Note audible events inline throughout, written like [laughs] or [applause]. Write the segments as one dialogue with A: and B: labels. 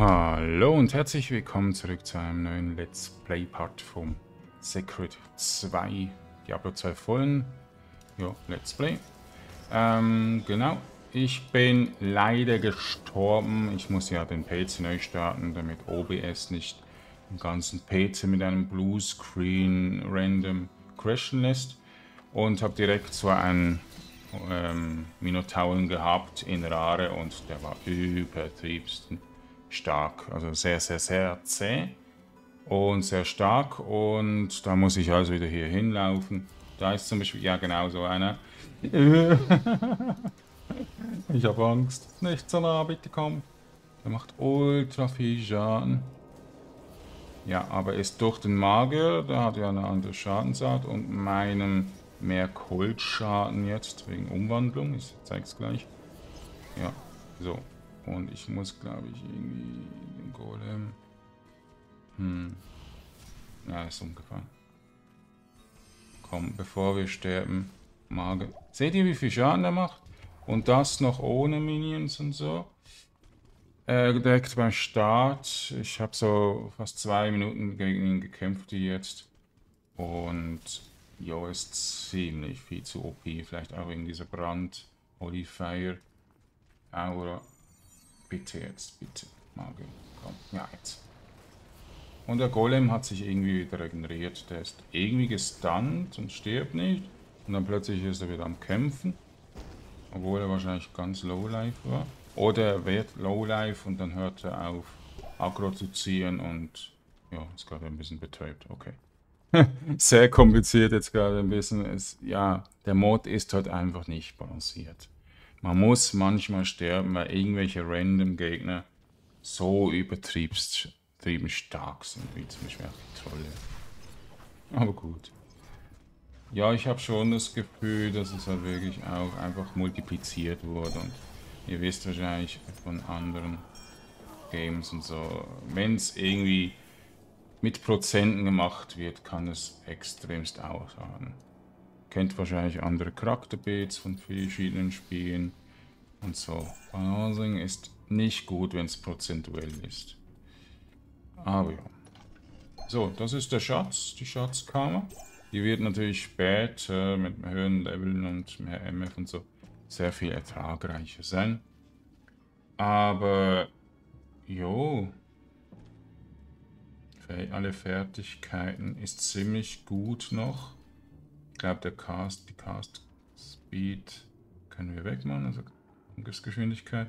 A: Hallo und herzlich willkommen zurück zu einem neuen Let's Play Part vom Secret 2 Diablo 2 Vollen. Ja, Let's Play. Ähm, genau. Ich bin leider gestorben. Ich muss ja den PC neu starten, damit OBS nicht den ganzen PC mit einem Bluescreen random crashen lässt. Und habe direkt so einen ähm, Minotauren gehabt in Rare und der war übertriebsten stark. Also sehr, sehr, sehr zäh und sehr stark. Und da muss ich also wieder hier hinlaufen. Da ist zum Beispiel, ja genau so einer. [laughs] ich habe Angst. Nicht so nah, bitte komm. Der macht ultra viel Schaden. Ja, aber ist durch den Magier, der hat ja eine andere Schadensart und meinem mehr Kultschaden jetzt wegen Umwandlung. Ich zeige es gleich. Ja, so. Und ich muss, glaube ich, irgendwie den Golem... Hm. Ja, ist umgefallen. Komm, bevor wir sterben, Mage. Seht ihr, wie viel Schaden der macht? Und das noch ohne Minions und so. Äh, direkt beim Start. Ich habe so fast zwei Minuten gegen ihn gekämpft jetzt. Und Jo ist ziemlich viel zu OP. Vielleicht auch wegen dieser Brand, Holy Fire, Aura. Bitte jetzt, bitte. Magen, komm. Ja, jetzt. Und der Golem hat sich irgendwie wieder regeneriert. Der ist irgendwie gestunt und stirbt nicht. Und dann plötzlich ist er wieder am Kämpfen. Obwohl er wahrscheinlich ganz Lowlife war. Oder er wird Lowlife und dann hört er auf, Aggro zu ziehen und ja, ist gerade ein bisschen betäubt. Okay. [laughs] Sehr kompliziert jetzt gerade ein bisschen. Es, ja, der Mod ist halt einfach nicht balanciert. Man muss manchmal sterben, weil irgendwelche random Gegner so übertrieben stark sind, wie zum Beispiel auch die Trolle. Aber gut. Ja, ich habe schon das Gefühl, dass es halt wirklich auch einfach multipliziert wurde und ihr wisst wahrscheinlich von anderen Games und so, wenn es irgendwie mit Prozenten gemacht wird, kann es extremst aussagen. Kennt wahrscheinlich andere Charakterbeats von verschiedenen Spielen und so. Balancing ist nicht gut, wenn es prozentuell ist. Aber ja. So, das ist der Schatz, die Schatzkammer. Die wird natürlich später mit höheren Leveln und mehr MF und so sehr viel ertragreicher sein. Aber, jo, alle Fertigkeiten ist ziemlich gut noch. Ich glaube, der Cast, die Cast Speed können wir wegmachen, also Angriffsgeschwindigkeit.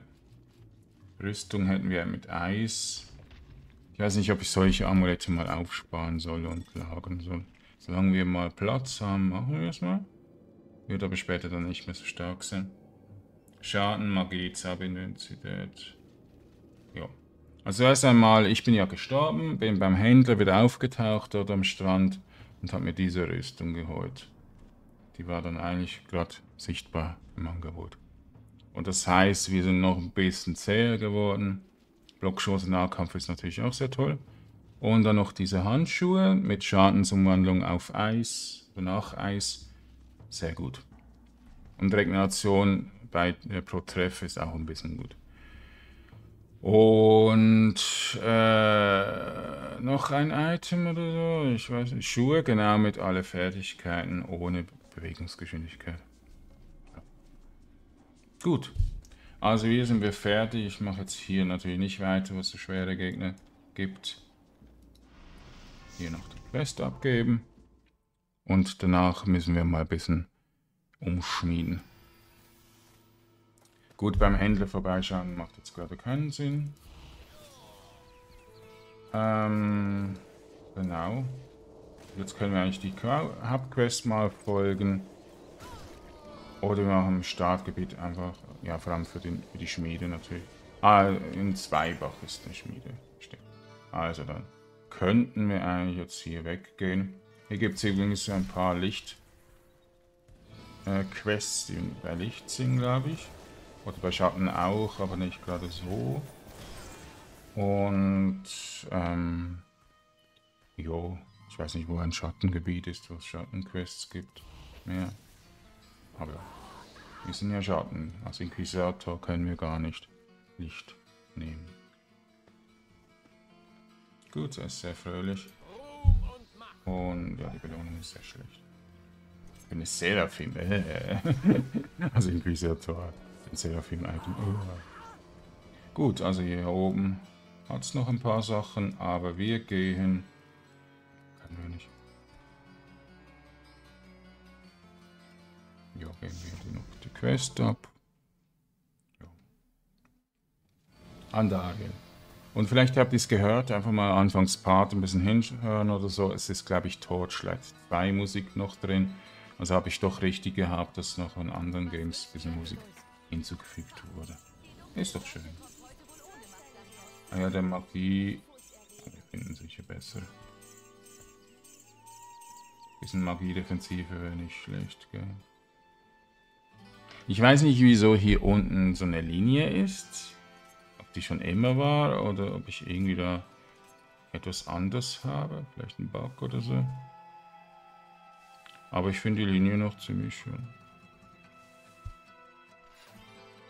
A: Rüstung hätten wir mit Eis. Ich weiß nicht, ob ich solche Amulette mal aufsparen soll und lagern soll. Solange wir mal Platz haben, machen wir es mal. Wird aber später dann nicht mehr so stark sein. Schaden, Magie, Zauberintensität. Ja. Also erst einmal, ich bin ja gestorben, bin beim Händler wieder aufgetaucht dort am Strand und habe mir diese Rüstung geholt. Die war dann eigentlich gerade sichtbar im Angebot. Und das heißt, wir sind noch ein bisschen zäher geworden. Blockschuss Nahkampf ist natürlich auch sehr toll. Und dann noch diese Handschuhe mit Schadensumwandlung auf Eis, nach Eis. Sehr gut. Und Regeneration bei, äh, pro Treff ist auch ein bisschen gut. Und äh, noch ein Item oder so, ich weiß nicht, Schuhe, genau, mit alle Fertigkeiten ohne Bewegungsgeschwindigkeit. Ja. Gut, also hier sind wir fertig. Ich mache jetzt hier natürlich nicht weiter, was es schwere Gegner gibt. Hier noch die Quest abgeben. Und danach müssen wir mal ein bisschen umschmieden. Gut, beim Händler vorbeischauen macht jetzt gerade keinen Sinn. Ähm, genau. Jetzt können wir eigentlich die Hauptquest mal folgen. Oder wir machen im Startgebiet einfach, ja vor allem für, den, für die Schmiede natürlich. Ah, in Zweibach ist eine Schmiede. Stimmt. Also dann könnten wir eigentlich jetzt hier weggehen. Hier gibt es übrigens ein paar Licht äh, Quests, die bei Licht sind, glaube ich. Oder bei Schatten auch, aber nicht gerade so. Und, ähm, jo, ich weiß nicht, wo ein Schattengebiet ist, wo es Schattenquests gibt. Mehr. Aber wir sind ja Schatten. Als Inquisitor können wir gar nicht Licht nehmen. Gut, er ist sehr fröhlich. Und ja, die Belohnung ist sehr schlecht. Ich bin ein Seraphim. [laughs] Also Inquisitor. Ein Seraphim-Item. Oh. Gut, also hier oben hat es noch ein paar Sachen, aber wir gehen... Können wir. Ja, geben wir noch die Quest ab. Ja. Andarien. Und vielleicht habt ihr es gehört, einfach mal anfangs Part ein bisschen hinhören oder so. Es ist, glaube ich, Torchlight 2 Musik noch drin. Also habe ich doch richtig gehabt, dass noch in anderen Games bisschen Musik hinzugefügt wurde. Ist doch schön. Ah ja, der Magie... Wir finden sicher besser. Bisschen Magie-Defensive nicht schlecht, gell? Ich weiß nicht, wieso hier unten so eine Linie ist die schon immer war oder ob ich irgendwie da etwas anders habe. Vielleicht ein Bug oder so. Aber ich finde die Linie noch ziemlich schön.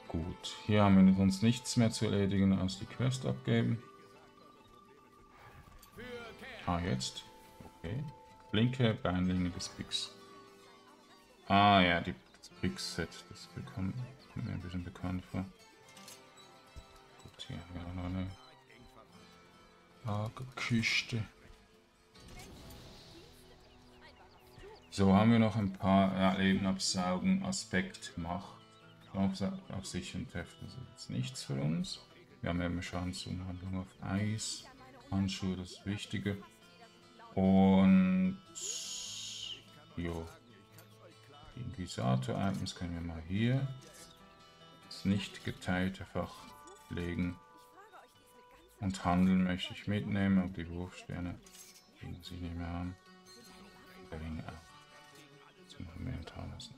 A: Gut, hier haben wir sonst nichts mehr zu erledigen, als die Quest abgeben. Ah, jetzt. Okay. Blinke Beinlinge des Pix. Ah ja, die, das Pix-Set, das bekommt mir ein bisschen bekannt vor hier haben wir noch eine Lagerküste. So haben wir noch ein paar ja, Leben absaugen, Aspekt, Macht. Auf, sich und Heften ist jetzt nichts für uns. Wir haben ja immer Schadensumhandlung auf Eis. Handschuhe, das Wichtige. Und jo. Inquisitor-Items können wir mal hier. Das nicht geteilte Fach legen. Und handeln möchte ich mitnehmen und die Wurfsterne legen sich nicht mehr an. Der Ring auch. Jetzt müssen wir enttarnen lassen.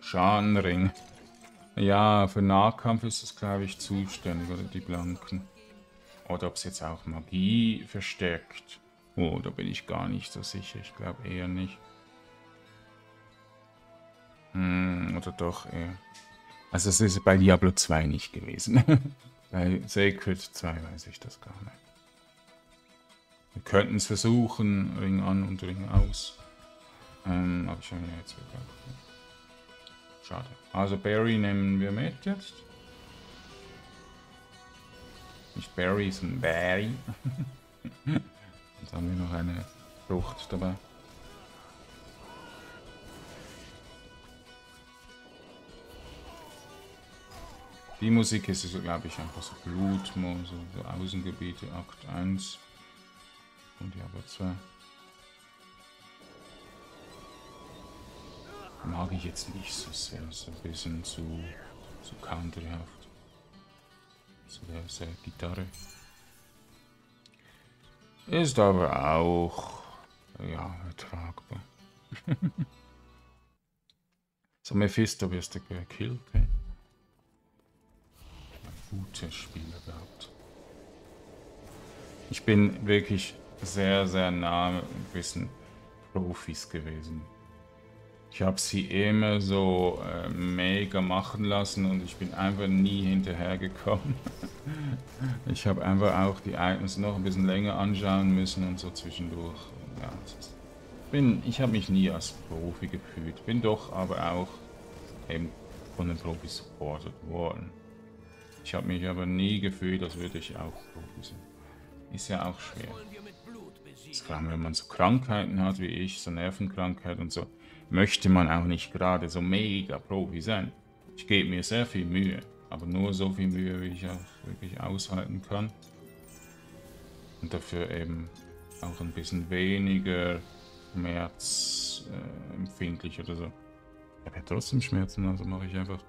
A: Schadenring. Ja, für Nahkampf ist es glaube ich zuständig, oder die Blanken. Oder ob es jetzt auch Magie verstärkt. Oh, da bin ich gar nicht so sicher. Ich glaube eher nicht. Hm, oder doch eher. Also es ist bei Diablo 2 nicht gewesen. [laughs] bei Sacred 2 weiß ich das gar nicht. Wir könnten es versuchen, Ring an und Ring aus. Ähm, aber ich habe ja jetzt wirklich Schade. Also Barry nehmen wir mit jetzt. Nicht Barry, sondern Barry. [laughs] Jetzt haben wir noch eine Frucht dabei. Die Musik ist, glaube ich, einfach so Blutmo, so, so Außengebiete, Akt 1 und Diablo 2. Mag ich jetzt nicht so sehr, so ein bisschen zu, zu countryhaft. So der sehr Gitarre. Ist aber auch, ja, ertragbar. [laughs] so Mephisto wirst du gekillt, hey? gute Spiele gehabt. Ich bin wirklich sehr, sehr nah mit gewissen Profis gewesen. Ich habe sie immer so äh, mega machen lassen und ich bin einfach nie hinterhergekommen. [laughs] ich habe einfach auch die Items noch ein bisschen länger anschauen müssen und so zwischendurch. Ja, bin, ich habe mich nie als Profi gefühlt, bin doch aber auch eben von den Profis supportet worden. Ich habe mich aber nie gefühlt, als würde ich auch Profi sein. Ist ja auch schwer. Vor allem, wenn man so Krankheiten hat wie ich, so Nervenkrankheit und so, möchte man auch nicht gerade so mega Profi sein. Ich gebe mir sehr viel Mühe, aber nur so viel Mühe, wie ich auch wirklich aushalten kann. Und dafür eben auch ein bisschen weniger schmerzempfindlich äh, oder so. Ich habe ja trotzdem Schmerzen, also mache ich einfach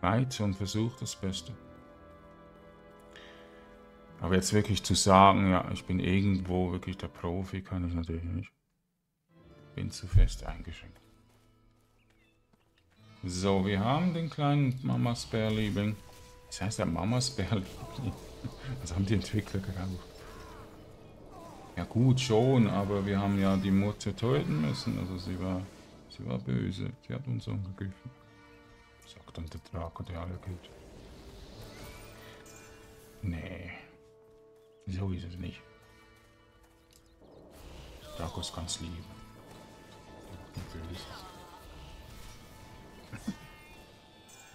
A: weiter und versuche das Beste. Aber jetzt wirklich zu sagen, ja, ich bin irgendwo wirklich der Profi, kann ich natürlich nicht. Bin zu fest eingeschränkt. So, wir haben den kleinen Mama Spare Liebling. Das heißt ja Mama Spare Liebling. Was haben die Entwickler geraucht? Ja gut, schon, aber wir haben ja die Mutter töten müssen. Also sie war, sie war böse. Sie hat uns angegriffen. Sagt dann der Drache, der alle gilt. Nee. So ist es nicht. Draco ist ganz lieb.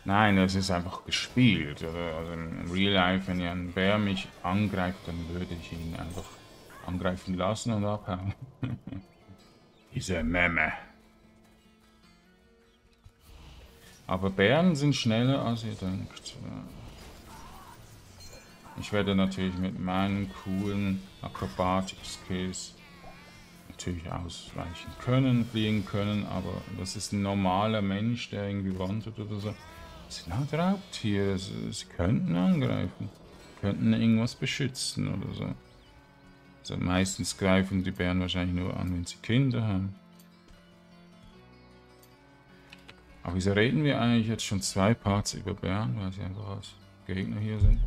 A: Nein, das ist einfach gespielt. Also im Real Life, wenn ein Bär mich angreift, dann würde ich ihn einfach angreifen lassen und abhauen. [laughs] Diese Memme. Aber Bären sind schneller als ihr denkt. Ich werde natürlich mit meinen coolen Akrobatik-Skills natürlich ausweichen können, fliegen können, aber das ist ein normaler Mensch, der irgendwie wandert oder so. Das sind halt Raubtiere, sie, sie könnten angreifen, könnten irgendwas beschützen oder so. Also meistens greifen die Bären wahrscheinlich nur an, wenn sie Kinder haben. Aber wieso reden wir eigentlich jetzt schon zwei Parts über Bären, weil sie einfach als Gegner hier sind?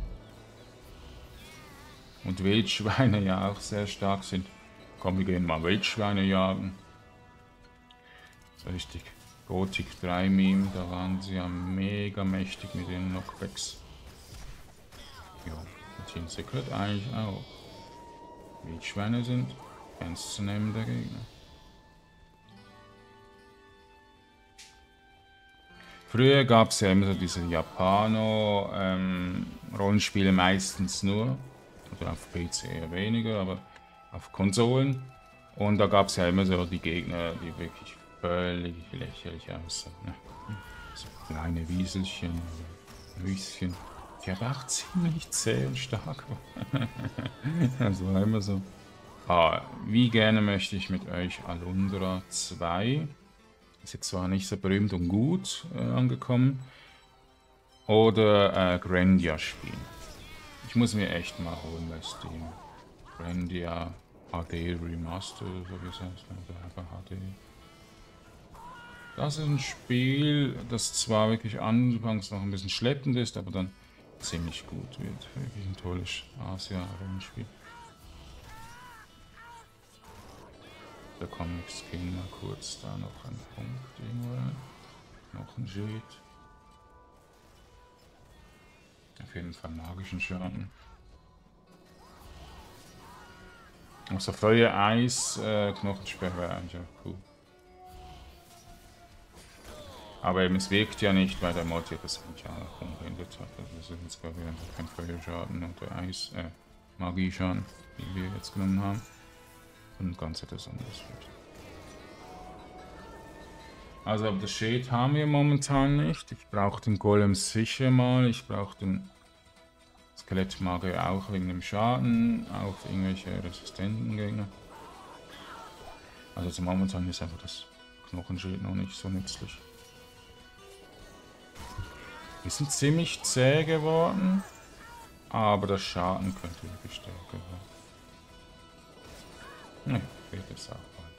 A: Und Wildschweine ja auch sehr stark sind. Komm, wir gehen mal Wildschweine jagen. So richtig Gothic 3 Meme, da waren sie ja mega mächtig mit den Knockbacks. Ja, Team Secret eigentlich auch. Wildschweine sind ernstzunehmender Gegner. Früher gab es ja immer so diese Japano-Rollenspiele ähm, meistens nur. Oder auf PC eher weniger, aber auf Konsolen. Und da gab es ja immer so die Gegner, die wirklich völlig lächerlich aussahen. Ne? So kleine Wieselchen, Rüschen, die aber auch ziemlich zäh und stark [laughs] das war immer so. Ah, wie gerne möchte ich mit euch Alundra 2, ist jetzt zwar nicht so berühmt und gut äh, angekommen, oder äh, Grandia spielen. Ich muss mir echt mal holen bei Steam. Grandia HD Remaster, so wie es heißt, oder einfach HD. Das ist ein Spiel, das zwar wirklich anfangs noch ein bisschen schleppend ist, aber dann ziemlich gut wird. Wirklich ein tolles Asia-Rollenspiel. Der Comic Skin mal kurz da noch ein Punkt irgendwo. Noch ein Schild. Auf jeden Fall magischen Schaden. Also Feuer, Eis, äh, Knochensperre eigentlich auch cool. Aber eben, es wirkt ja nicht, weil der Mod ja das eigentlich auch umgeändert hat. Also das ist jetzt glaube ich einfach kein Feuerschaden oder Eis, äh, Magieschaden, die wir jetzt genommen haben. Und ganz etwas anderes wird. Also das Shade haben wir momentan nicht. Ich brauche den Golem sicher mal. Ich brauche den Skelettmagier auch wegen dem Schaden, auch irgendwelche resistenten Gegner. Also momentan ist einfach das Knochenschild noch nicht so nützlich. Wir sind ziemlich zäh geworden, aber der Schaden könnte wirklich stärker werden. Ne, wird es auch bald.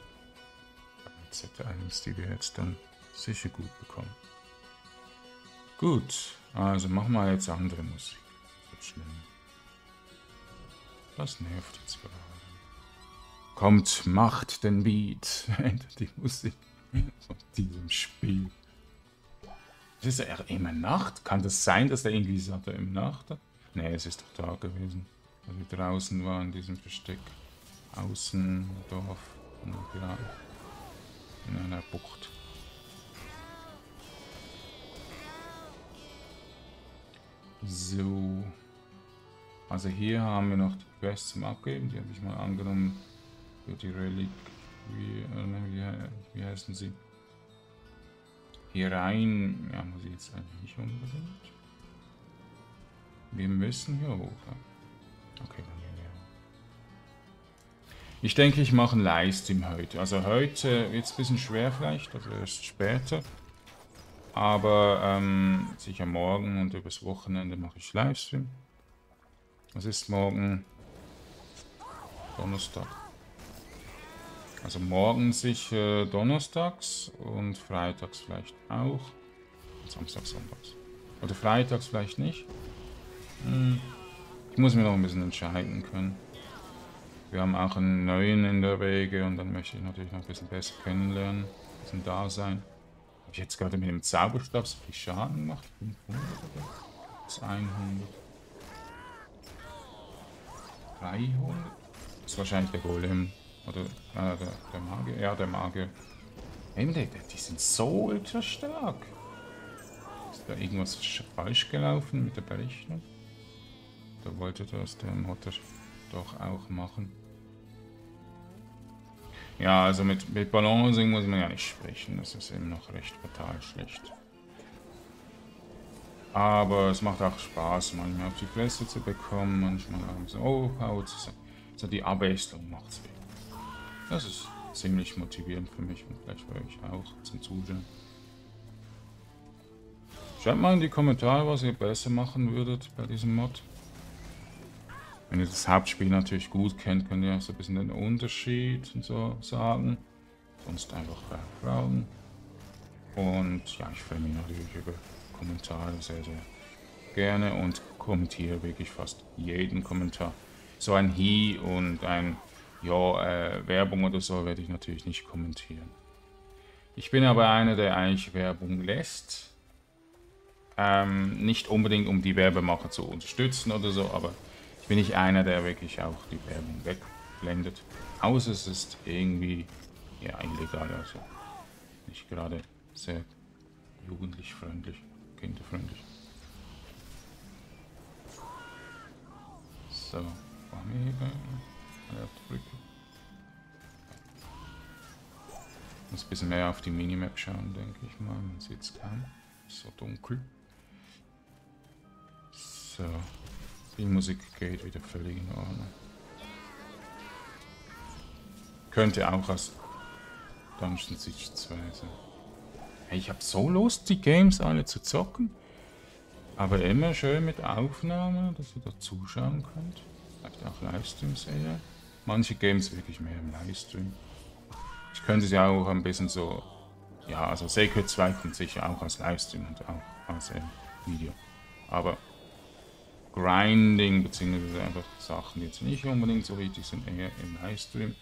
A: Z1, die wir jetzt dann sicher gut bekommen. Gut, also machen wir jetzt andere Musik. Schlimm. Das nervt jetzt gerade. Kommt, macht den Beat. [laughs] Die Musik von diesem Spiel. Ist ja immer Nacht. Kann das sein, dass der irgendwie sagt, er im Nacht? Ne, es ist doch Tag gewesen. Als wir draußen waren, in diesem Versteck. Außen, Dorf, in einer Bucht. So. Also hier haben wir noch die Quests zum Abgeben. Die habe ich mal angenommen für die Relic. Wie, äh, wie, wie heißen sie? Hier rein, ja, muss ich jetzt eigentlich nicht unbedingt. Wir müssen hier hoch. Okay, dann gehen wir. Ich denke, ich mache einen Livestream heute. Also heute wird es ein bisschen schwer vielleicht, also erst später. Aber ähm, sicher morgen und übers Wochenende mache ich Livestream. Es ist morgen Donnerstag. Also morgen sicher donnerstags und freitags vielleicht auch. Und samstags, sonntags. Oder freitags vielleicht nicht. Hm. Ich muss mir noch ein bisschen entscheiden können. Wir haben auch einen neuen in der Wege und dann möchte ich natürlich noch ein bisschen besser kennenlernen. Ein bisschen da sein. Habe ich jetzt gerade mit dem Zauberstab so viel Schaden gemacht? 500 oder? Das ist 100. 300? Das ist wahrscheinlich der Golem Oder äh, der, der Magier. Ja, der Magier. Eben, die, die sind so ultra stark. Ist da irgendwas falsch gelaufen mit der Berechnung? Da wollte das der Motor doch auch machen. Ja, also mit, mit Balancing muss man ja nicht sprechen. Das ist eben noch recht fatal schlecht. Aber es macht auch Spaß, manchmal auf die Fresse zu bekommen, manchmal auch so Overpower zu sein. So die Abwechslung macht es Das ist ziemlich motivierend für mich und vielleicht für euch auch zum Zuschauen. Schreibt mal in die Kommentare, was ihr besser machen würdet bei diesem Mod. Wenn ihr das Hauptspiel natürlich gut kennt, könnt ihr auch so ein bisschen den Unterschied und so sagen. Sonst einfach fragen. Und ja, ich freue mich natürlich über Kommentare sehr, sehr gerne und kommentiere wirklich fast jeden Kommentar. So ein Hi und ein ja, äh, Werbung oder so werde ich natürlich nicht kommentieren. Ich bin aber einer, der eigentlich Werbung lässt. Ähm, nicht unbedingt, um die Werbemacher zu unterstützen oder so, aber ich bin nicht einer, der wirklich auch die Werbung wegblendet. Außer es ist irgendwie ja, illegal, also nicht gerade sehr jugendlich freundlich kinderfreundlich. So, waren wir hier alle auf der Brücke? Muss ein bisschen mehr auf die Minimap schauen, denke ich mal. Man sieht es kaum. So dunkel. So. Die Musik geht wieder völlig in Ordnung. Könnte auch aus Dungeon Siege 2 sein. Ich habe so Lust, die Games alle zu zocken. Aber immer schön mit Aufnahme, dass ihr da zuschauen könnt. Vielleicht auch Livestreams eher. Manche Games wirklich mehr im Livestream. Ich könnte sie auch ein bisschen so... Ja, also Sacred 2 kommt sicher auch als Livestream und auch als äh, Video. Aber Grinding, beziehungsweise einfach Sachen, die jetzt nicht unbedingt so wichtig sind, eher im Livestream.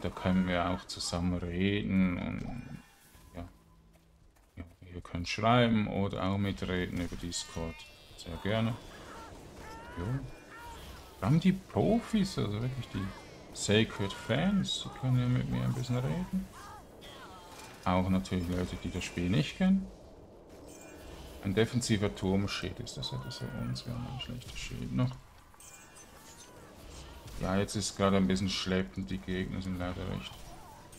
A: Da können wir auch zusammen reden und Ihr könnt schreiben oder auch mitreden über Discord. Sehr gerne. Jo. Wir haben die Profis, also wirklich die Sacred Fans, die können ja mit mir ein bisschen reden. Auch natürlich Leute, die das Spiel nicht kennen. Ein defensiver Turmschild ist das etwas für uns. Wir haben ein schlechtes Schild noch. Ja, jetzt ist gerade ein bisschen schleppend. Die Gegner sind leider recht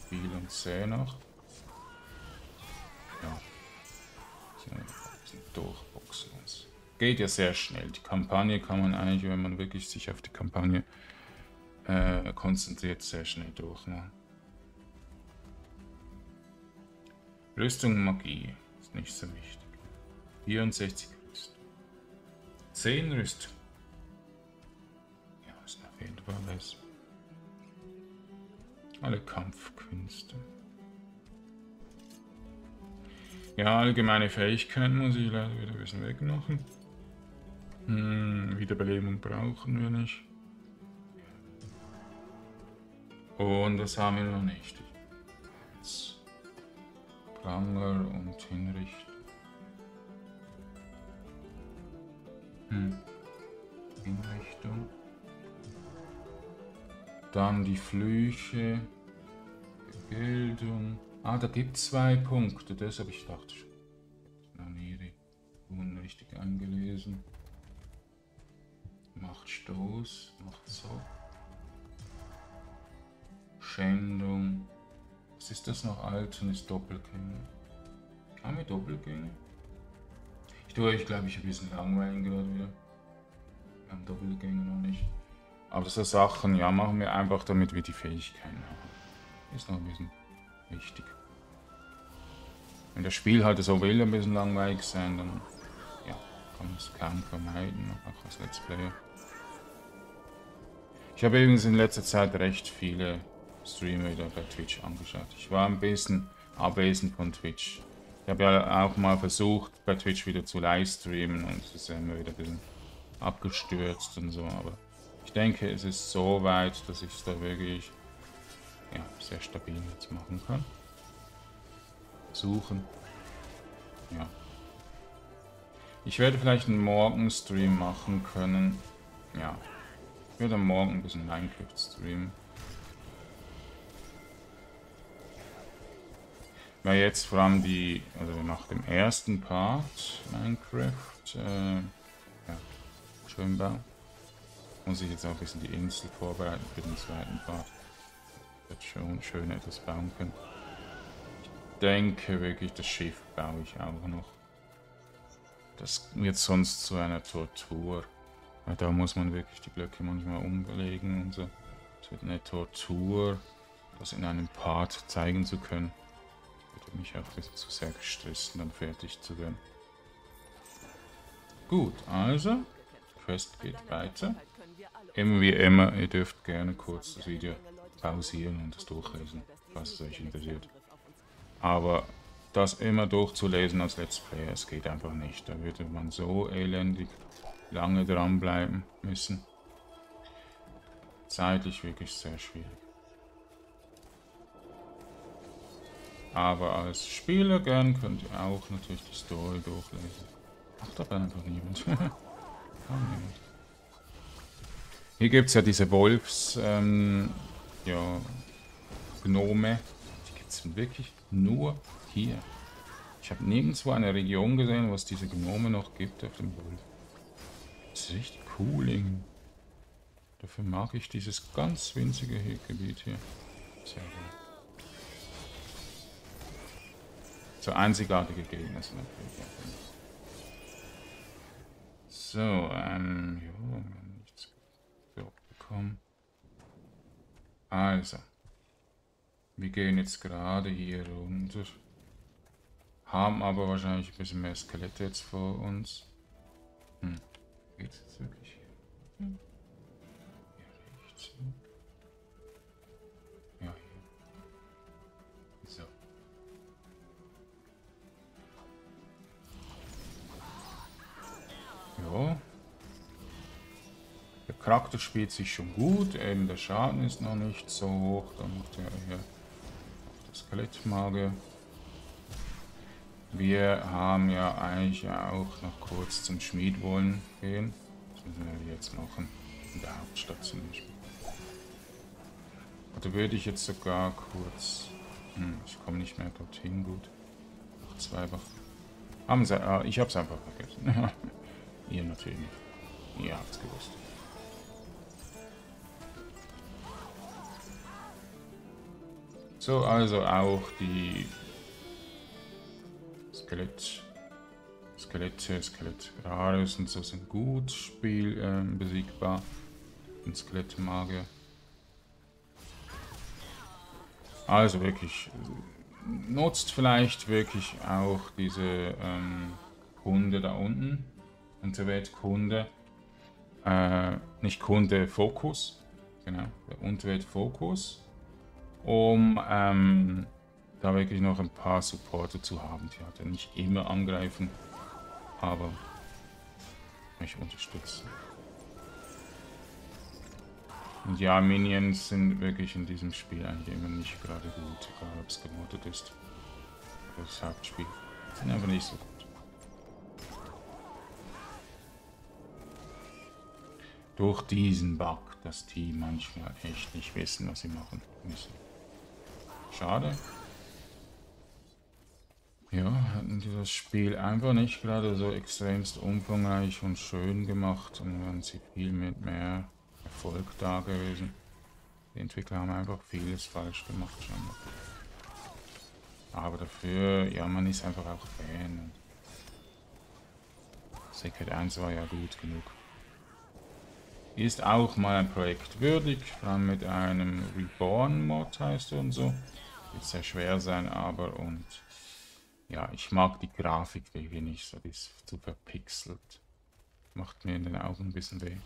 A: viel und zäh noch. Ja durchboxen uns. Geht ja sehr schnell. Die Kampagne kann man eigentlich, wenn man wirklich sich auf die Kampagne äh, konzentriert, sehr schnell durchmachen. Rüstung Magie ist nicht so wichtig. 64 Rüstung. 10 Rüstung. Ja, ist auf jeden Fall besser. Alle Kampfkünste. Ja, allgemeine Fähigkeiten muss ich leider wieder ein bisschen wegmachen. Hm, Wiederbelebung brauchen wir nicht. Und das haben wir noch nicht. Jetzt Pranger und hinrichten. Hm. Hinrichtung. Dann die Flüche. Bildung. Ah, da gibt es zwei Punkte, das habe ich gedacht. Ich noch nie die Runen richtig angelesen. Macht Stoß, macht so. Schändung. Was ist das noch? Alten ist Doppelgänge. Haben wir Doppelgänge? Ich tue euch, glaube ich, ein bisschen langweilen gerade wieder. Wir haben Doppelgänge noch nicht. Aber so Sachen, ja, machen wir einfach, damit wir die Fähigkeiten haben. Ist noch ein bisschen wichtig. Wenn das Spiel halt so will, ein bisschen langweilig sein, dann ja, kann man es kaum vermeiden, auch als Let's Player. Ich habe übrigens in letzter Zeit recht viele Streamer wieder bei Twitch angeschaut. Ich war ein bisschen abwesend von Twitch. Ich habe ja auch mal versucht, bei Twitch wieder zu livestreamen und es ist immer wieder ein bisschen abgestürzt und so, aber ich denke, es ist so weit, dass ich es da wirklich ja, sehr stabil jetzt machen kann. Suchen. Ja. Ich werde vielleicht einen Morgen-Stream machen können. Ja. Ich werde morgen ein bisschen Minecraft streamen. Weil jetzt vor allem die, also nach dem ersten Part Minecraft, äh, ja, Schwimmbau, muss ich jetzt auch ein bisschen die Insel vorbereiten für den zweiten Part. Wird schon schön etwas bauen können. Ich denke wirklich, das Schiff baue ich auch noch. Das wird sonst zu einer Tortur. Weil da muss man wirklich die Blöcke manchmal umlegen und so. Es wird eine Tortur, das in einem Part zeigen zu können mich auch ein bisschen zu sehr gestresst, dann fertig zu werden. Gut, also, Quest geht weiter. Immer wie immer, ihr dürft gerne kurz das Video pausieren und es durchlesen, was es euch interessiert. Aber das immer durchzulesen als Let's Player, es geht einfach nicht. Da würde man so elendig lange dranbleiben müssen. Zeitlich wirklich sehr schwierig. Aber als Spieler gern könnt ihr auch natürlich die Story durchlesen. Macht aber einfach niemand. [laughs] Hier gibt es ja diese Wolfs, ähm, ja, Gnome. Die gibt es wirklich nur hier. Ich habe nirgendwo eine Region gesehen, wo es diese Gnome noch gibt auf dem Wolf. Das ist richtig cool irgendwie. Dafür mag ich dieses ganz winzige Gebiet hier. Sehr gut. So einzigartige Gegner sind natürlich So, ähm, haben nichts bekommen. Also. Wir gehen jetzt gerade hier runter. Haben aber wahrscheinlich ein bisschen mehr Skelette jetzt vor uns. Hm. Geht's jetzt wirklich? Hm. Charakter spielt sich schon gut, eben der Schaden ist noch nicht so hoch, damit er hier das Skelettmage. Wir haben ja eigentlich auch noch kurz zum Schmied wollen gehen. Das müssen wir jetzt machen. In der Hauptstadt zum Beispiel. Oder würde ich jetzt sogar kurz... Hm, ich komme nicht mehr dorthin, gut. Zwei Wochen. Haben sie, äh, ich habe es einfach vergessen. [laughs] Ihr natürlich nicht. Ihr habt's gewusst. So, also auch die Skelett, Skelette, Skelett Rares und so sind gut Spiel äh, besiegbar. Und Skelettmagier. Also wirklich, nutzt vielleicht wirklich auch diese ähm, Hunde da unten Unterwelt Kunde, äh, nicht Kunde, Fokus, genau, der Unterwelt Fokus, um ähm, da wirklich noch ein paar Supporter zu haben, die halt nicht immer angreifen, aber mich unterstützen. Und ja, Minions sind wirklich in diesem Spiel eigentlich immer nicht gerade gut, egal ob es gemoddet ist. Das Hauptspiel. Sind einfach nicht so gut. durch diesen Bug, dass die manchmal echt nicht wissen, was sie machen müssen. Schade. Ja, hatten die das Spiel einfach nicht gerade so extremst umfangreich und schön gemacht und wären sie viel mit mehr Erfolg da gewesen. Die Entwickler haben einfach vieles falsch gemacht schon. Aber dafür, ja, man ist einfach auch Fan. Secret 1 war ja gut genug. Ist auch mal ein Projekt würdig, vor allem mit einem Reborn-Mod heißt er und so. Wird sehr schwer sein, aber und ja, ich mag die Grafik wirklich nicht so, die ist zu verpixelt. Macht mir in den Augen ein bisschen weh.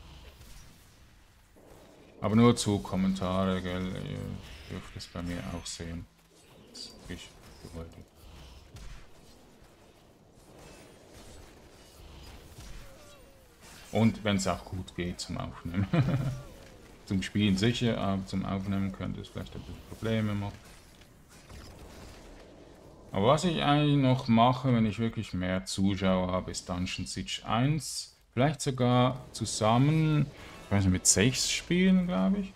A: Aber nur zu Kommentare, gell, ihr dürft es bei mir auch sehen. Das ist wirklich gewaltig. Und wenn es auch gut geht zum Aufnehmen. [laughs] zum Spielen sicher, aber zum Aufnehmen könnte es vielleicht ein bisschen Probleme machen. Aber was ich eigentlich noch mache, wenn ich wirklich mehr Zuschauer habe, ist Dungeon Siege 1. Vielleicht sogar zusammen, ich weiß nicht, mit 6 Spielen, glaube ich.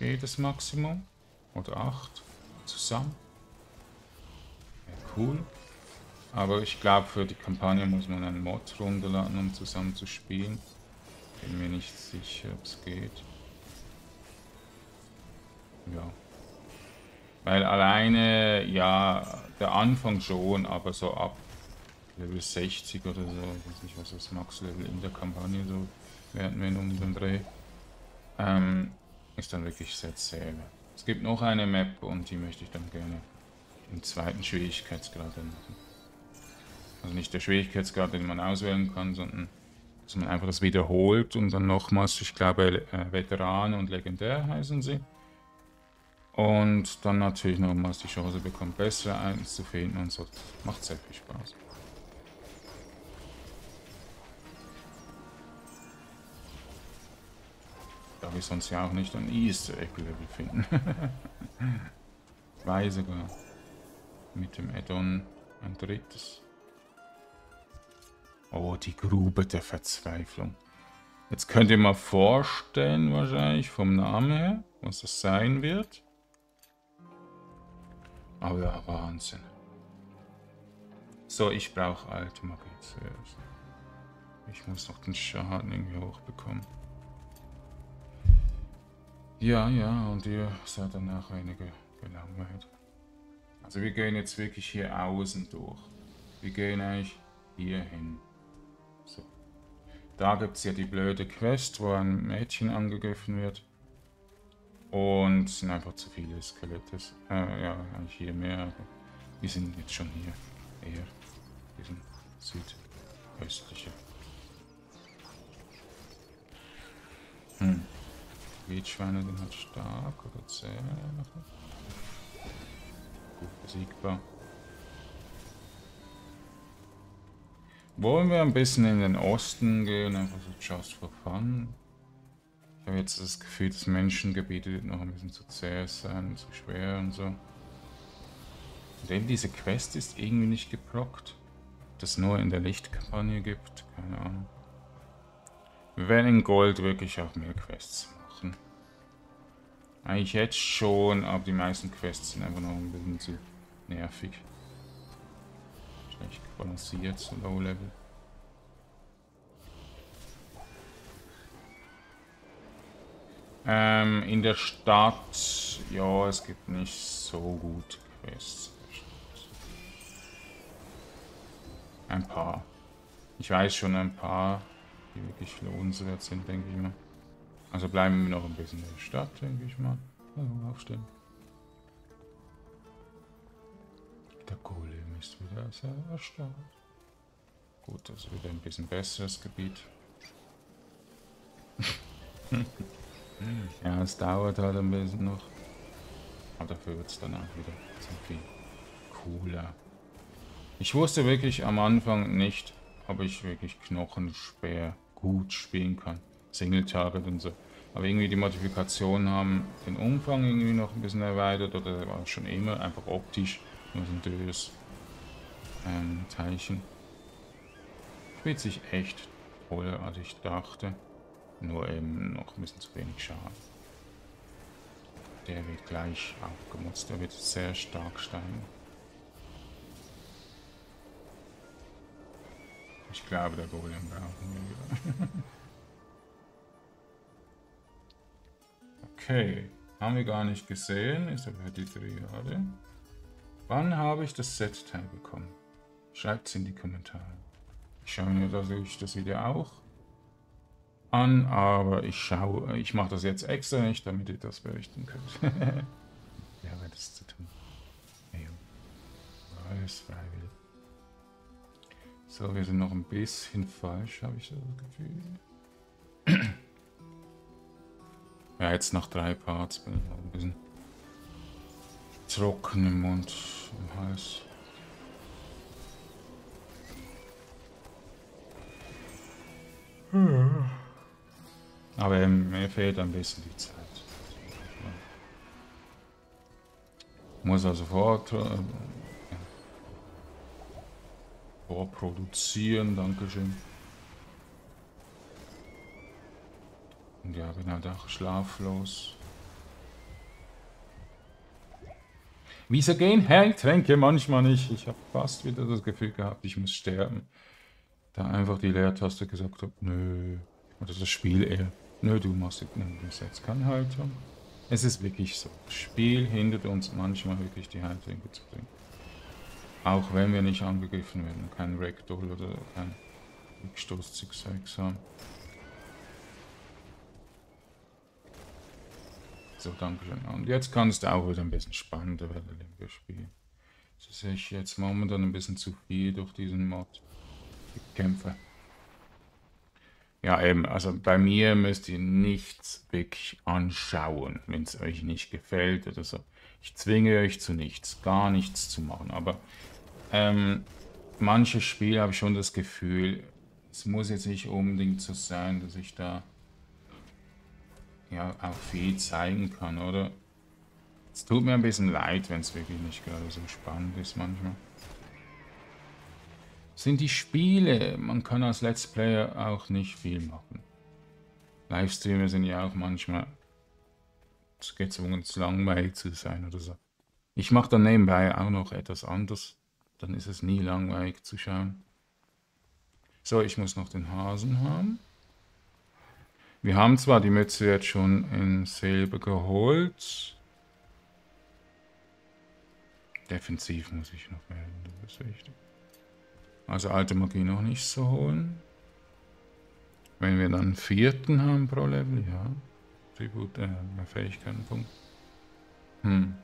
A: Geht das Maximum? Oder 8 zusammen. cool. Aber ich glaube, für die Kampagne muss man einen Mod runterladen, um zusammen zu spielen. Bin mir nicht sicher, ob es geht. Ja. Weil alleine, ja, der Anfang schon, aber so ab Level 60 oder so, ich weiß nicht, was das Max-Level in der Kampagne so werden wir um den Dreh, ähm, ist dann wirklich sehr zäh. Es gibt noch eine Map und die möchte ich dann gerne im zweiten Schwierigkeitsgrad machen. Also nicht der Schwierigkeitsgrad, den man auswählen kann, sondern dass man einfach das wiederholt und dann nochmals, ich glaube, äh, Veteran und Legendär heißen sie. Und dann natürlich nochmals die Chance bekommt, bessere Items zu finden und so. Macht sehr viel Spaß. Da wir sonst ja auch nicht ein Easter Egg Level finden. [laughs] Zwei sogar. Mit dem Addon ein drittes. Oh, die Grube der Verzweiflung. Jetzt könnt ihr mal vorstellen, wahrscheinlich vom Namen her, was das sein wird. Aber Wahnsinn. So, ich brauche alte Magie zuerst. Ich muss noch den Schaden irgendwie hochbekommen. Ja, ja, und ihr seid danach einige gelangweilt. Also wir gehen jetzt wirklich hier außen durch. Wir gehen eigentlich hier hin. So. Da gibt es ja die blöde Quest, wo ein Mädchen angegriffen wird. Und es sind einfach zu viele Skelette. Äh, ja, eigentlich hier mehr, wir sind jetzt schon hier. Eher diesen südöstliche. Hm. Wildschweine, den hat stark oder zäh. Gut besiegbar. Wollen wir ein bisschen in den Osten gehen, einfach so just for fun? Ich habe jetzt das Gefühl, das Menschengebiet wird noch ein bisschen zu zäh sein, zu schwer und so. Eben diese Quest ist irgendwie nicht geprockt. Das nur in der Lichtkampagne gibt, keine Ahnung. Wir werden in Gold wirklich auch mehr Quests machen. Eigentlich jetzt schon, aber die meisten Quests sind einfach noch ein bisschen zu nervig. Schlecht balanciert, so Low Level. Ähm, in der Stadt, ja, es gibt nicht so gute Quests. Ein paar. Ich weiß schon ein paar, die wirklich lohnenswert sind, denke ich mal. Also bleiben wir noch ein bisschen in der Stadt, denke ich mal. Also aufstehen. Der Golem ist wieder sehr stark. Gut, das ist wieder ein bisschen besseres Gebiet. [laughs] Ja, es dauert halt ein bisschen noch. Aber dafür wird es dann auch wieder viel cooler. Ich wusste wirklich am Anfang nicht, ob ich wirklich Knochenspeer gut spielen kann. Single Target und so. Aber irgendwie die Modifikationen haben den Umfang irgendwie noch ein bisschen erweitert oder war schon immer einfach optisch nur so ein dürres ähm, Teilchen. Spielt sich echt toll, als ich dachte. Nur eben noch ein bisschen zu wenig Schaden. Der wird gleich abgemutzt. Der wird sehr stark steigen. Ich glaube, der Golem brauchen wir wieder. [laughs] okay. Haben wir gar nicht gesehen. Ist aber die Triade. Wann habe ich das Set-Teil bekommen? Schreibt es in die Kommentare. Ich schaue mir dadurch das Video auch an, aber ich schaue, ich mache das jetzt extra nicht, damit ihr das berichten könnt. [laughs] ja, wenn das zu tun. Alles freiwillig. So, wir sind noch ein bisschen falsch, habe ich so das Gefühl. [clears throat] ja, jetzt nach drei Parts bin ich noch ein bisschen trocken im Mund, im Hals. Hm. Aber mir fehlt ein bisschen die Zeit. Muss also vor, äh, vorproduzieren, Dankeschön. Und ja, bin halt auch schlaflos. Wieso gehen Heiltränke manchmal nicht? Ich habe fast wieder das Gefühl gehabt, ich muss sterben. Da einfach die Leertaste gesagt habe, nö. Oder das Spiel eher, nö, du machst du jetzt keine Haltung. Es ist wirklich so. Das Spiel hindert uns manchmal wirklich die Heiltränke zu bringen. Auch wenn wir nicht angegriffen werden, kein Ragdoll oder kein Rückstoß-Zigzags haben. So, danke schön. Und jetzt kannst du auch wieder ein bisschen spannender Welle spielen. Das sehe ich jetzt momentan ein bisschen zu viel durch diesen Mod. Die Kämpfe. Ja, eben, also bei mir müsst ihr nichts wirklich anschauen, wenn es euch nicht gefällt oder so. Ich zwinge euch zu nichts, gar nichts zu machen, aber ähm, manche Spiele habe ich schon das Gefühl, es muss jetzt nicht unbedingt so sein, dass ich da ja auch viel zeigen kann, oder? Es tut mir ein bisschen leid, wenn es wirklich nicht gerade so spannend ist manchmal. Sind die Spiele, man kann als Let's Player auch nicht viel machen. Livestreamer sind ja auch manchmal gezwungen, zu langweilig zu sein oder so. Ich mache dann nebenbei auch noch etwas anderes. Dann ist es nie langweilig zu schauen. So, ich muss noch den Hasen haben. Wir haben zwar die Mütze jetzt schon in Silber geholt. Defensiv muss ich noch werden, das ist wichtig. Also alte Magie noch nicht so holen. Wenn wir dann einen vierten haben pro Level, ja. Tribut, äh, Fähigkeitenpunkt. Hm.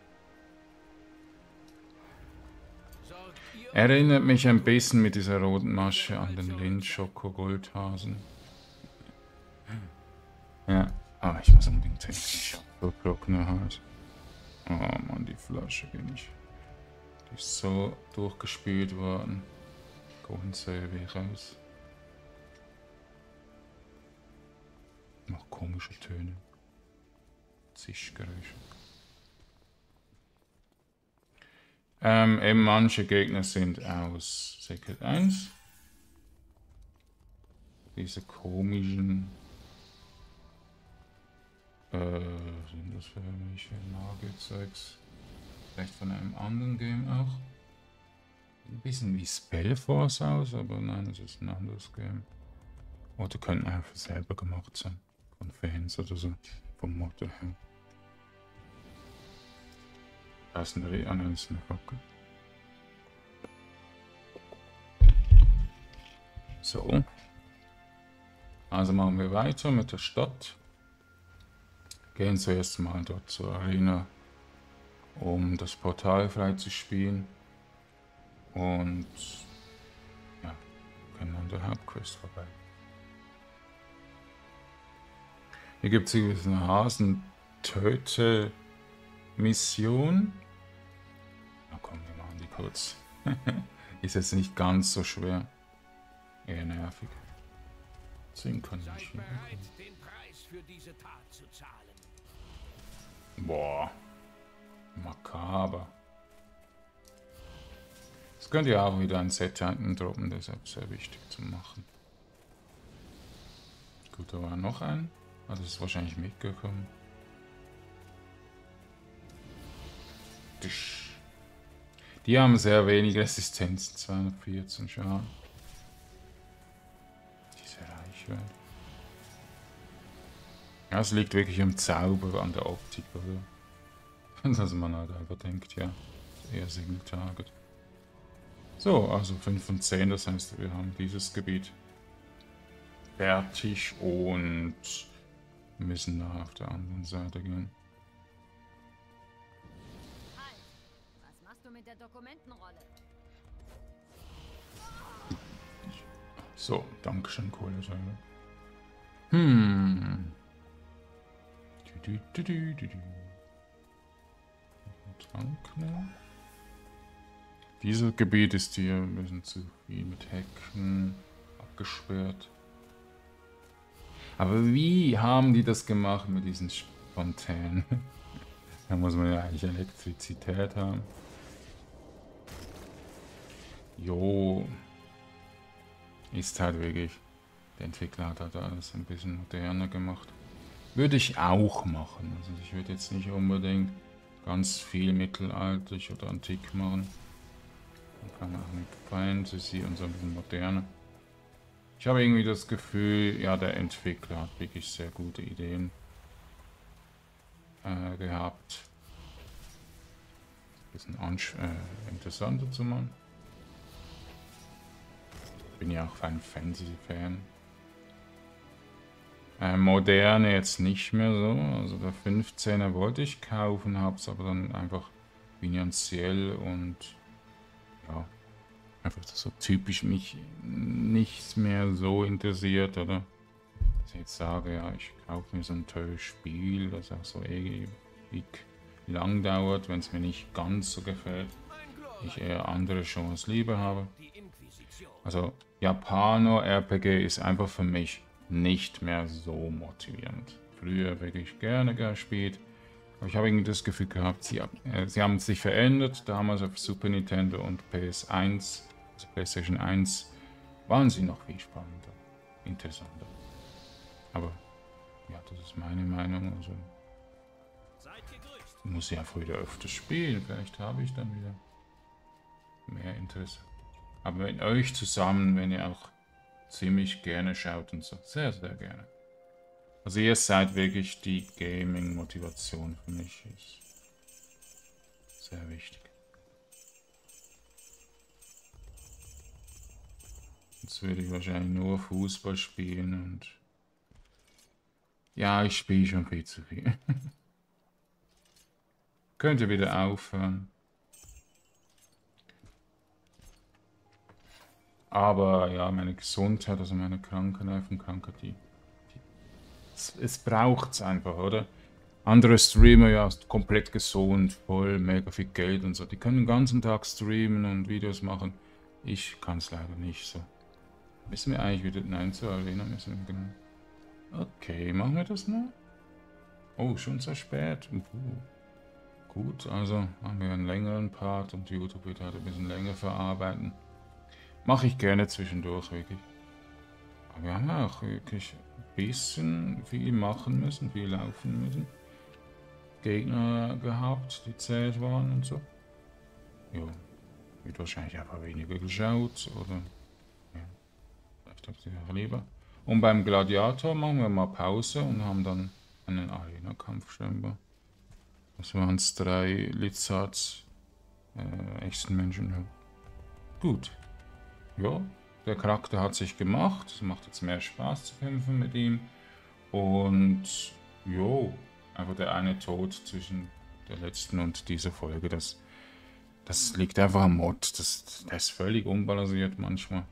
A: Erinnert mich ein bisschen mit dieser roten Masche an den Lynch-Schoko-Goldhasen. Ja. Ah, ich muss unbedingt habe vertrockene Hals. Oh Mann, die Flasche bin ich. Die ist so durchgespült worden. Kohlensäure raus. Noch komische Töne. Zischgeräusche. Ähm, eben manche Gegner sind aus Secret 1. Diese komischen... Äh, sind das für welche Nagelzeugs? Vielleicht von einem anderen Game auch. Ein bisschen wie Spellforce aus, aber nein, es ist ein anderes Game. Oder könnten einfach selber gemacht sein. Von Fans oder so. Vom Motto her. Da ist eine, ah, nein, ist eine Rocke. So. Also machen wir weiter mit der Stadt. Gehen zuerst mal dort zur Arena, um das Portal freizuspielen. Und ja, können an der Hauptquest vorbei. Hier gibt es eine Hasen-Töte-Mission. Na komm, wir machen die kurz. [laughs] Ist jetzt nicht ganz so schwer. Eher nervig. Deswegen kann ich nicht Boah. Makaber. Es könnte ja auch wieder ein Set hinten droppen, deshalb sehr wichtig zu machen. Gut, da war noch ein. Also ist wahrscheinlich mitgekommen. Die haben sehr wenig Resistenz, 214 Schaden. Diese Reichweite. Ja, es liegt wirklich am Zauber, an der Optik, oder? [laughs] Dass man halt einfach denkt, ja, eher Single Target. So, also 5 von 10, das heißt, wir haben dieses Gebiet fertig und müssen nach auf der anderen Seite gehen. Was machst du? So, Dankeschön, Kohlensäure. Hm. Du, du, du, du, du. Trank noch. Dieses Gebiet ist hier ein bisschen zu viel mit Hecken abgesperrt. Aber wie haben die das gemacht mit diesen Spontanen? [laughs] da muss man ja eigentlich Elektrizität haben. Jo. Ist halt wirklich. Der Entwickler hat halt alles ein bisschen moderner gemacht. Würde ich auch machen. Also ich würde jetzt nicht unbedingt ganz viel mittelalterlich oder antik machen. Kann auch mit Fantasy und so ein bisschen moderne. Ich habe irgendwie das Gefühl, ja, der Entwickler hat wirklich sehr gute Ideen äh, gehabt. Ein bisschen äh, interessanter zu machen. Bin ja auch ein Fantasy-Fan. Äh, moderne jetzt nicht mehr so. Also der 15er wollte ich kaufen, habe es aber dann einfach finanziell und ja, einfach so typisch mich nichts mehr so interessiert, oder? Dass ich jetzt sage, ja, ich kaufe mir so ein teures Spiel, das auch so ewig lang dauert, wenn es mir nicht ganz so gefällt. Ich eher andere Chance lieber habe. Also Japaner-RPG ist einfach für mich nicht mehr so motivierend. Früher wirklich gerne gespielt, aber ich habe irgendwie das Gefühl gehabt, sie, äh, sie haben sich verändert. Damals auf Super Nintendo und PS1, also PlayStation 1, waren sie noch viel spannender, interessanter. Aber ja, das ist meine Meinung. Also ich muss ja früher öfter spielen. Vielleicht habe ich dann wieder mehr Interesse. Aber mit euch zusammen, wenn ihr auch ziemlich gerne schaut und so. Sehr, sehr gerne. Also ihr seid wirklich die Gaming-Motivation für mich. Ist sehr wichtig. Jetzt würde ich wahrscheinlich nur Fußball spielen und... Ja, ich spiele schon viel zu viel. [laughs] Könnte wieder aufhören. Aber ja, meine Gesundheit, also meine Krankennervenkrankheit, die, die es, es braucht es einfach, oder? Andere Streamer ja komplett gesund, voll, mega viel Geld und so. Die können den ganzen Tag streamen und Videos machen. Ich kann es leider nicht so. Müssen wir eigentlich wieder... Nein, zur Arena müssen wir genau... Okay, machen wir das noch? Oh, schon so spät. Uh, gut, also haben wir einen längeren Part und YouTube wird halt ein bisschen länger verarbeiten. Mache ich gerne zwischendurch, wirklich. Aber wir haben auch wirklich bisschen viel machen müssen, viel laufen müssen. Gegner gehabt, die zäh waren und so. Ja, wird wahrscheinlich einfach weniger geschaut oder ja, vielleicht habt ihr auch lieber. Und beim Gladiator machen wir mal Pause und haben dann einen Arena-Kampf scheinbar. Das waren es drei Lizards, äh, echten Menschen. Gut ja, der Charakter hat sich gemacht. Es macht jetzt mehr Spaß zu kämpfen mit ihm. Und jo, einfach der eine Tod zwischen der letzten und dieser Folge, das, das liegt einfach am Mod. Das, das ist völlig unbalanciert manchmal.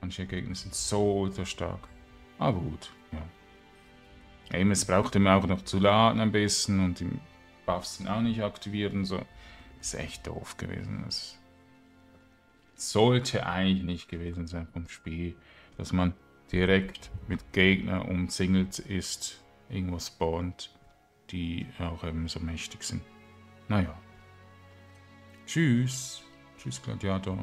A: Manche Gegner sind so ultra stark. Aber gut, ja. Eben, es braucht immer auch noch zu laden ein bisschen und die Buffs sind auch nicht aktiviert und so. Ist echt doof gewesen. Das sollte eigentlich nicht gewesen sein vom Spiel, dass man direkt mit Gegner umzingelt ist, irgendwo spawnt, die auch eben so mächtig sind. Naja. Tschüss. Tschüss, Gladiator.